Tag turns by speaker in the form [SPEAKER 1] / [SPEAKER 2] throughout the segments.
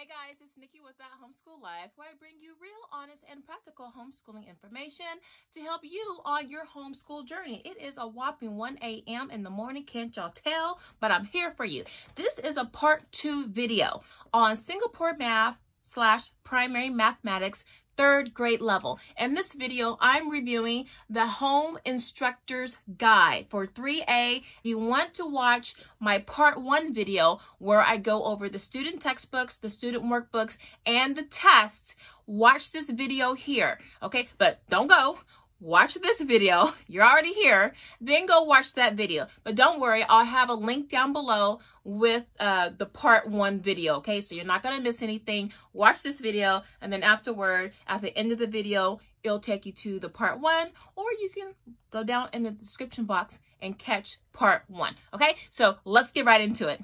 [SPEAKER 1] Hey guys, it's Niki with That Homeschool Life, where I bring you real, honest, and practical homeschooling information to help you on your homeschool journey. It is a whopping 1 a.m. in the morning, can't y'all tell? But I'm here for you. This is a part two video on Singapore Math slash primary mathematics third grade level. In this video, I'm reviewing the Home Instructor's Guide for 3A. If you want to watch my part one video where I go over the student textbooks, the student workbooks, and the tests. Watch this video here, okay? But don't go watch this video. You're already here. Then go watch that video. But don't worry, I'll have a link down below with uh, the part one video. Okay, so you're not going to miss anything. Watch this video. And then afterward, at the end of the video, it'll take you to the part one. Or you can go down in the description box and catch part one. Okay, so let's get right into it.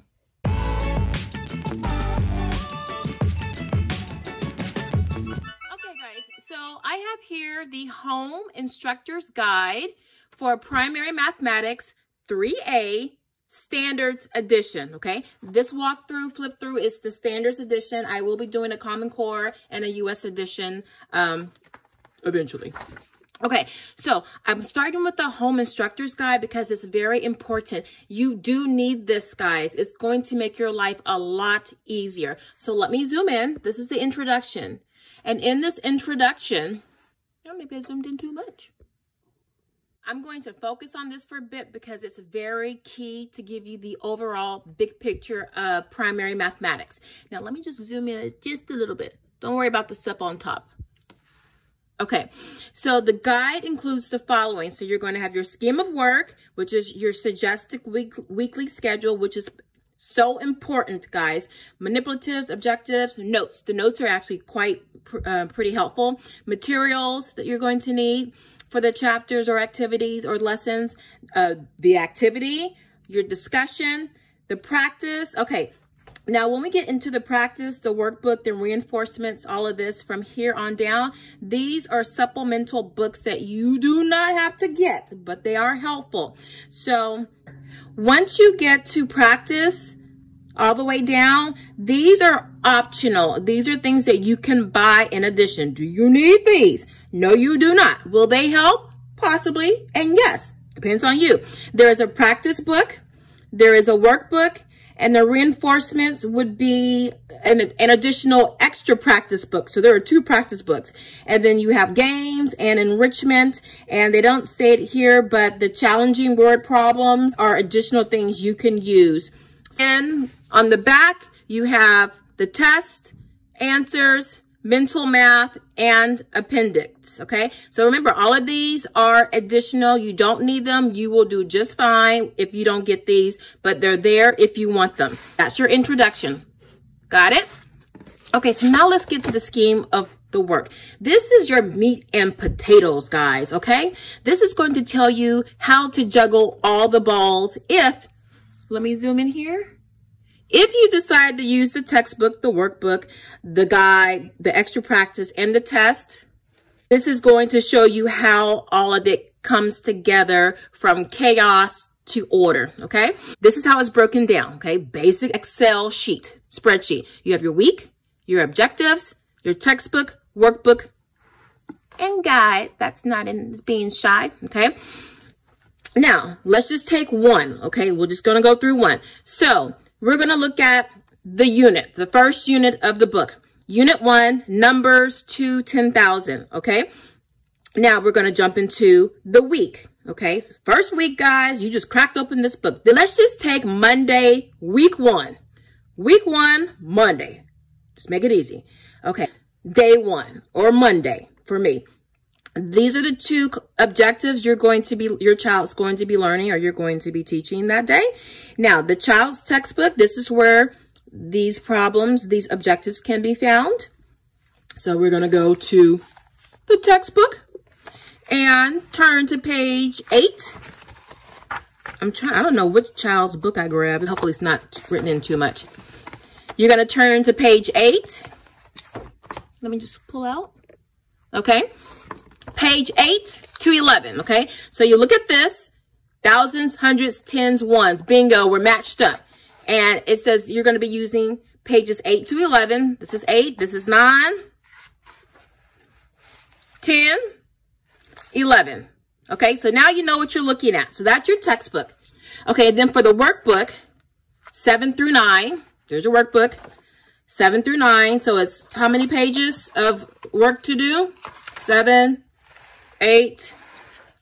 [SPEAKER 1] So I have here the Home Instructor's Guide for Primary Mathematics 3A Standards Edition, okay? This walkthrough, flip through is the Standards Edition. I will be doing a Common Core and a US Edition um, eventually. Okay, so I'm starting with the home instructor's guide because it's very important. You do need this, guys. It's going to make your life a lot easier. So let me zoom in. This is the introduction. And in this introduction, oh, maybe I zoomed in too much. I'm going to focus on this for a bit because it's very key to give you the overall big picture of primary mathematics. Now, let me just zoom in just a little bit. Don't worry about the stuff on top. Okay, so the guide includes the following. So you're going to have your scheme of work, which is your suggested week, weekly schedule, which is so important, guys. Manipulatives, objectives, notes. The notes are actually quite uh, pretty helpful. Materials that you're going to need for the chapters or activities or lessons. Uh, the activity, your discussion, the practice. Okay, now, when we get into the practice, the workbook, the reinforcements, all of this from here on down, these are supplemental books that you do not have to get, but they are helpful. So once you get to practice all the way down, these are optional. These are things that you can buy in addition. Do you need these? No, you do not. Will they help? Possibly. And yes, depends on you. There is a practice book. There is a workbook and the reinforcements would be an, an additional extra practice book. So there are two practice books. And then you have games and enrichment. And they don't say it here, but the challenging word problems are additional things you can use. And on the back, you have the test, answers, mental math, and appendix, okay? So remember, all of these are additional. You don't need them. You will do just fine if you don't get these, but they're there if you want them. That's your introduction. Got it? Okay, so now let's get to the scheme of the work. This is your meat and potatoes, guys, okay? This is going to tell you how to juggle all the balls if, let me zoom in here. If you decide to use the textbook, the workbook, the guide, the extra practice, and the test, this is going to show you how all of it comes together from chaos to order, okay? This is how it's broken down, okay? Basic Excel sheet, spreadsheet. You have your week, your objectives, your textbook, workbook, and guide. That's not in being shy, okay? Now, let's just take one, okay? We're just to go through one. So, we're going to look at the unit, the first unit of the book. Unit 1, Numbers to 10,000, okay? Now we're going to jump into the week, okay? So first week, guys, you just cracked open this book. Then let's just take Monday, week 1. Week 1, Monday. Just make it easy. Okay, day 1 or Monday for me. These are the two objectives you're going to be, your child's going to be learning or you're going to be teaching that day. Now, the child's textbook, this is where these problems, these objectives can be found. So we're going to go to the textbook and turn to page eight. I'm trying, I don't know which child's book I grabbed. Hopefully it's not written in too much. You're going to turn to page eight. Let me just pull out. Okay page 8 to 11, okay? So you look at this, thousands, hundreds, tens, ones, bingo, we're matched up. And it says you're going to be using pages 8 to 11. This is 8, this is 9, 10, 11. Okay, so now you know what you're looking at. So that's your textbook. Okay, then for the workbook, 7 through 9, there's your workbook, 7 through 9. So it's how many pages of work to do? 7, 8,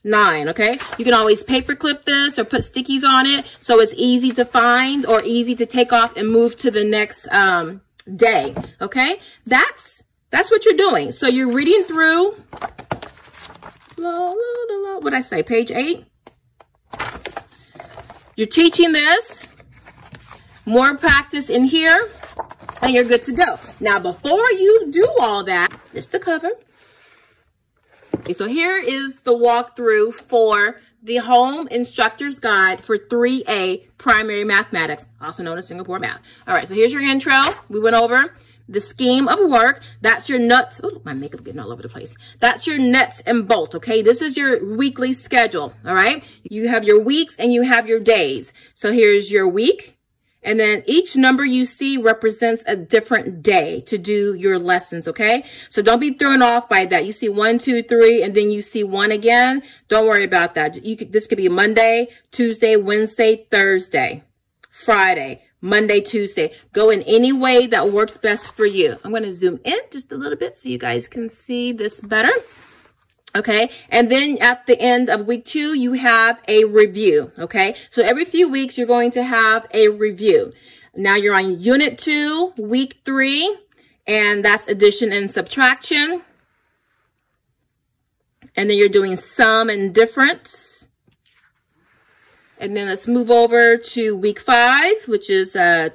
[SPEAKER 1] nine, okay? You can always paper clip this or put stickies on it so it's easy to find or easy to take off and move to the next um, day, okay? That's, that's what you're doing. So you're reading through, what I say, page eight? You're teaching this, more practice in here, and you're good to go. Now, before you do all that, just the cover. So here is the walkthrough for the Home Instructor's Guide for 3A Primary Mathematics, also known as Singapore Math. All right, so here's your intro. We went over the scheme of work. That's your nuts. Oh, my makeup getting all over the place. That's your nuts and bolts, okay? This is your weekly schedule, all right? You have your weeks and you have your days. So here's your week, and then each number you see represents a different day to do your lessons, okay? So don't be thrown off by that. You see one, two, three, and then you see one again. Don't worry about that. You could, this could be Monday, Tuesday, Wednesday, Thursday, Friday, Monday, Tuesday. Go in any way that works best for you. I'm going to zoom in just a little bit so you guys can see this better. Okay. And then at the end of week two, you have a review. Okay. So every few weeks, you're going to have a review. Now you're on unit two, week three, and that's addition and subtraction. And then you're doing sum and difference. And then let's move over to week five, which is uh,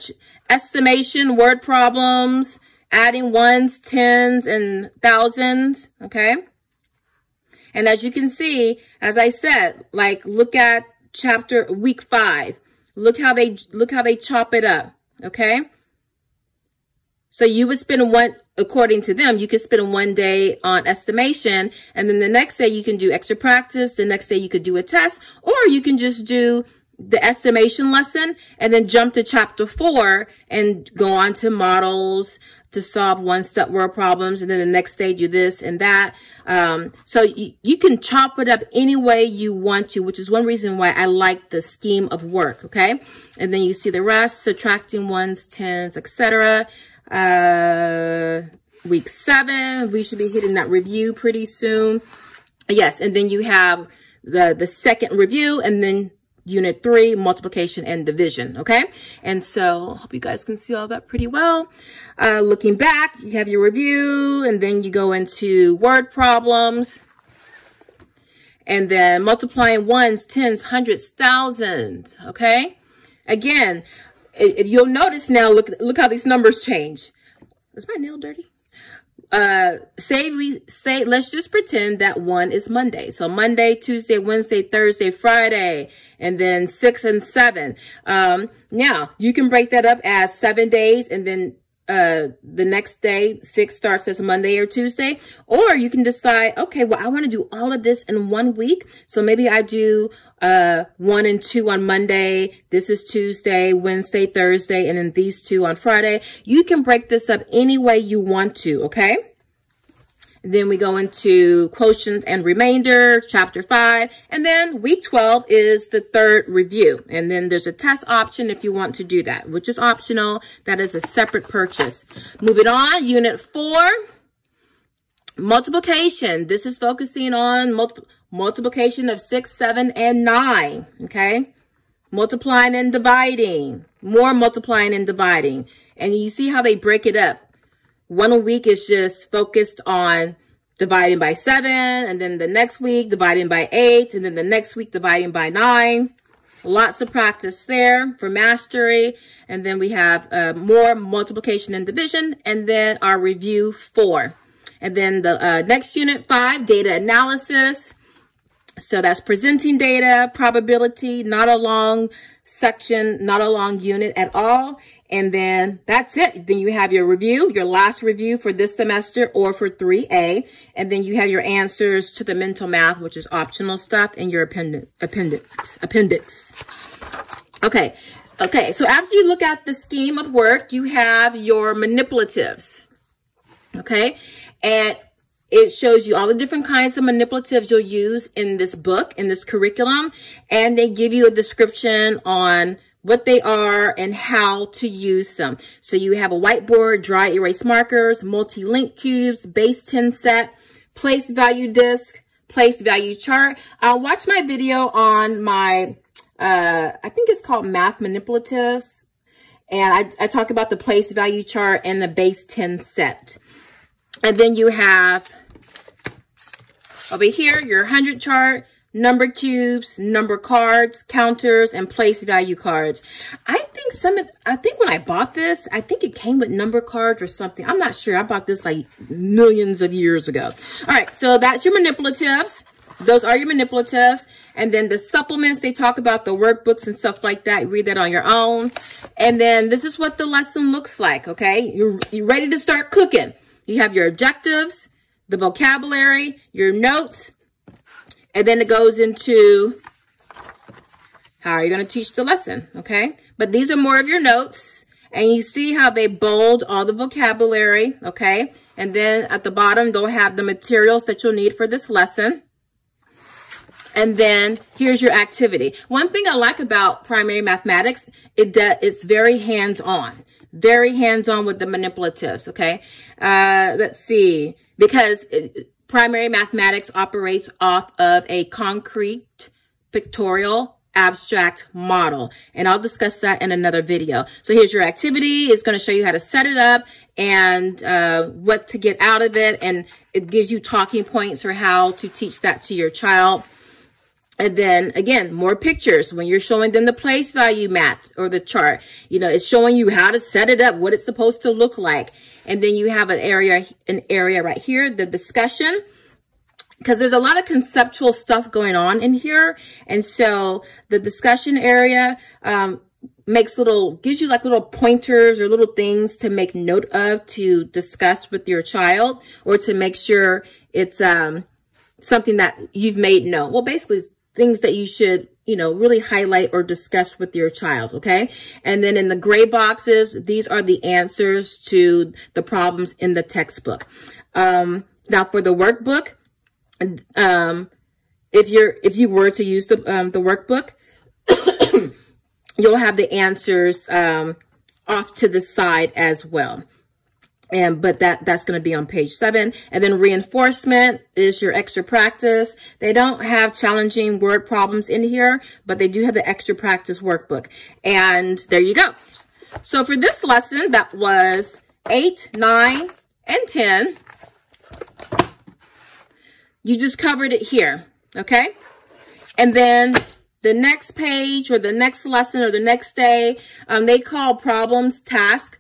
[SPEAKER 1] estimation, word problems, adding ones, tens, and thousands. Okay. And as you can see, as I said, like look at chapter week five. Look how they look how they chop it up. Okay. So you would spend one, according to them, you could spend one day on estimation. And then the next day you can do extra practice. The next day you could do a test or you can just do the estimation lesson and then jump to chapter four and go on to models, to solve one step word problems and then the next day do this and that. Um, so you, you can chop it up any way you want to, which is one reason why I like the scheme of work. Okay. And then you see the rest, subtracting ones, tens, etc. Uh, week seven, we should be hitting that review pretty soon. Yes. And then you have the, the second review and then unit three, multiplication and division, okay? And so hope you guys can see all that pretty well. Uh, looking back, you have your review and then you go into word problems and then multiplying ones, tens, hundreds, thousands, okay? Again, if you'll notice now, look, look how these numbers change. Is my nail dirty? Uh, say we say, let's just pretend that one is Monday. So Monday, Tuesday, Wednesday, Thursday, Friday, and then six and seven. Um, now you can break that up as seven days and then uh, the next day, six starts as Monday or Tuesday, or you can decide, okay, well, I want to do all of this in one week. So maybe I do, uh, one and two on Monday. This is Tuesday, Wednesday, Thursday, and then these two on Friday. You can break this up any way you want to. Okay. Then we go into quotient and remainder, chapter 5. And then week 12 is the third review. And then there's a test option if you want to do that, which is optional. That is a separate purchase. Moving on, unit 4, multiplication. This is focusing on multi multiplication of 6, 7, and 9. Okay? Multiplying and dividing. More multiplying and dividing. And you see how they break it up. One week is just focused on dividing by seven, and then the next week dividing by eight, and then the next week dividing by nine. Lots of practice there for mastery. And then we have uh, more multiplication and division, and then our review four. And then the uh, next unit five, data analysis. So that's presenting data, probability, not a long section, not a long unit at all. And then that's it. Then you have your review, your last review for this semester or for 3A. And then you have your answers to the mental math, which is optional stuff, and your appendix. appendix, appendix. Okay. Okay, so after you look at the scheme of work, you have your manipulatives. Okay, and it shows you all the different kinds of manipulatives you'll use in this book, in this curriculum, and they give you a description on what they are and how to use them. So you have a whiteboard, dry erase markers, multi-link cubes, base 10 set, place value disc, place value chart. I'll watch my video on my, uh, I think it's called Math Manipulatives. And I, I talk about the place value chart and the base 10 set. And then you have over here, your 100 chart, number cubes, number cards, counters, and place value cards. I think some of, I think when I bought this, I think it came with number cards or something. I'm not sure. I bought this like millions of years ago. All right, so that's your manipulatives. Those are your manipulatives. And then the supplements, they talk about the workbooks and stuff like that. read that on your own. And then this is what the lesson looks like, okay? You're, you're ready to start cooking. You have your objectives, the vocabulary, your notes, and then it goes into how are you going to teach the lesson, okay? But these are more of your notes. And you see how they bold all the vocabulary, okay? And then at the bottom, they'll have the materials that you'll need for this lesson. And then here's your activity. One thing I like about primary mathematics, it it's very hands-on. Very hands-on with the manipulatives, okay? Uh, let's see. Because Primary mathematics operates off of a concrete pictorial abstract model. And I'll discuss that in another video. So here's your activity. It's going to show you how to set it up and uh, what to get out of it. And it gives you talking points for how to teach that to your child. And then again, more pictures when you're showing them the place value map or the chart, you know, it's showing you how to set it up, what it's supposed to look like. And then you have an area, an area right here, the discussion, because there's a lot of conceptual stuff going on in here. And so the discussion area, um, makes little, gives you like little pointers or little things to make note of to discuss with your child or to make sure it's, um, something that you've made known. Well, basically things that you should, you know, really highlight or discuss with your child, okay? And then in the gray boxes, these are the answers to the problems in the textbook. Um, now for the workbook, um, if you're, if you were to use the, um, the workbook, you'll have the answers, um, off to the side as well and but that that's going to be on page seven. And then reinforcement is your extra practice. They don't have challenging word problems in here but they do have the extra practice workbook. And there you go. So for this lesson that was eight nine and ten you just covered it here okay? And then the next page or the next lesson or the next day um, they call problems task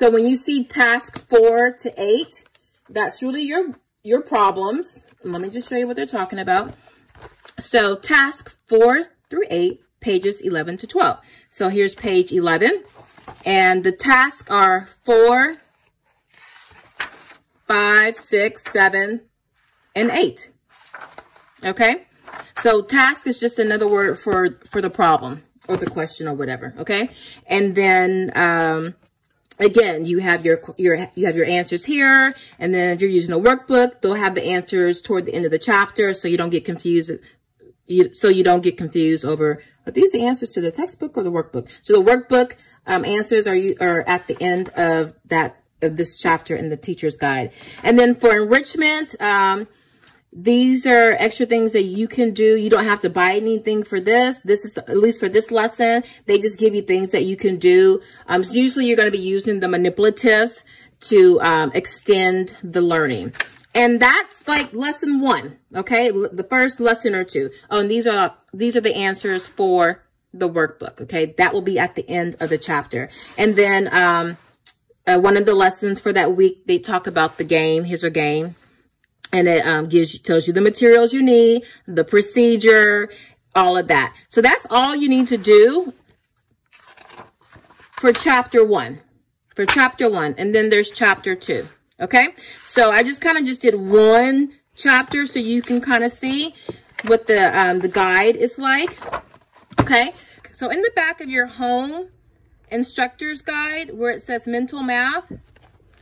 [SPEAKER 1] so when you see task four to eight, that's really your, your problems. Let me just show you what they're talking about. So task four through eight, pages 11 to 12. So here's page 11. And the tasks are four, five, six, seven, and eight. Okay? So task is just another word for, for the problem or the question or whatever. Okay? And then um, Again, you have your, your, you have your answers here. And then if you're using a workbook, they'll have the answers toward the end of the chapter. So you don't get confused. You, so you don't get confused over, are these the answers to the textbook or the workbook? So the workbook um, answers are, you, are at the end of that, of this chapter in the teacher's guide. And then for enrichment, um, these are extra things that you can do. You don't have to buy anything for this. This is, at least for this lesson, they just give you things that you can do. Um, so usually you're going to be using the manipulatives to um, extend the learning. And that's like lesson one, okay? The first lesson or two. Oh, and these are, these are the answers for the workbook, okay? That will be at the end of the chapter. And then um, uh, one of the lessons for that week, they talk about the game. his or game and it um, gives tells you the materials you need, the procedure, all of that. So that's all you need to do for chapter one, for chapter one. And then there's chapter two. Okay. So I just kind of just did one chapter so you can kind of see what the, um, the guide is like. Okay. So in the back of your home instructor's guide where it says mental math,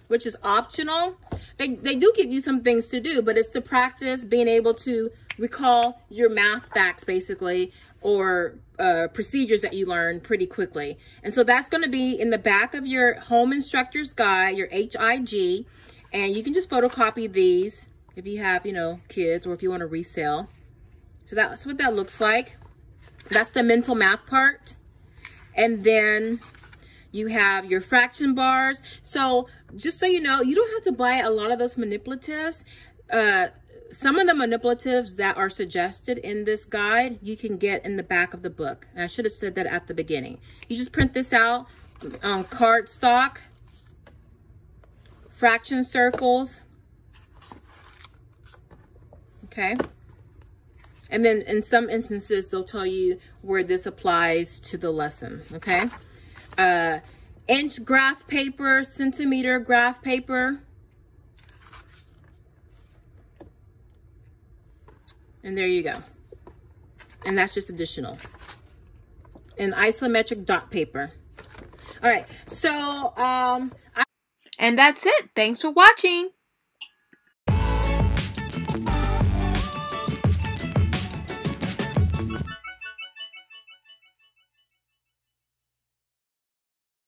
[SPEAKER 1] which is optional, they, they do give you some things to do, but it's to practice being able to recall your math facts basically or uh, procedures that you learn pretty quickly. And so that's going to be in the back of your home instructor's guide, your HIG, and you can just photocopy these if you have, you know, kids or if you want to resell. So that's what that looks like. That's the mental math part. And then you have your fraction bars. So just so you know, you don't have to buy a lot of those manipulatives. Uh, some of the manipulatives that are suggested in this guide, you can get in the back of the book. And I should have said that at the beginning. You just print this out on cardstock, fraction circles, okay? And then in some instances, they'll tell you where this applies to the lesson, okay? Uh, inch graph paper, centimeter graph paper, And there you go. And that's just additional. And isometric dot paper. All right. So, um, I and that's it. Thanks for watching.